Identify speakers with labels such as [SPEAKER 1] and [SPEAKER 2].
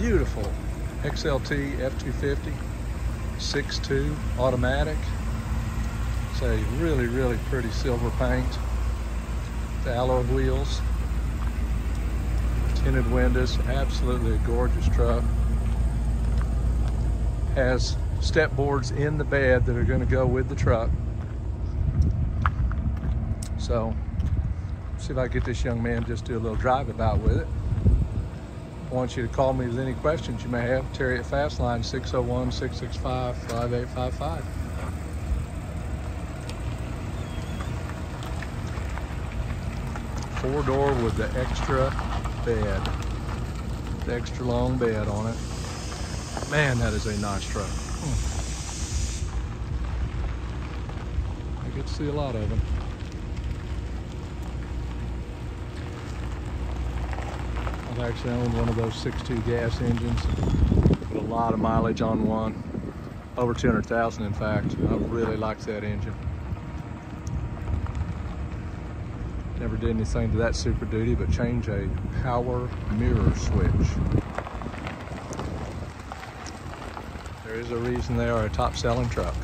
[SPEAKER 1] beautiful XLT F250 6.2 automatic. It's a really, really pretty silver paint. The alloy wheels, tinted windows, absolutely a gorgeous truck. Has step boards in the bed that are going to go with the truck. So, see if I get this young man just do a little drive about with it. Want you to call me with any questions you may have. Terry at Fastline 601 665 5855. Four door with the extra bed, the extra long bed on it. Man, that is a nice truck. Hmm. I get to see a lot of them. I've actually owned one of those 6.2 gas engines. Put a lot of mileage on one. Over 200,000 in fact. I really liked that engine. Never did anything to that Super Duty but change a power mirror switch. There is a reason they are a top selling truck.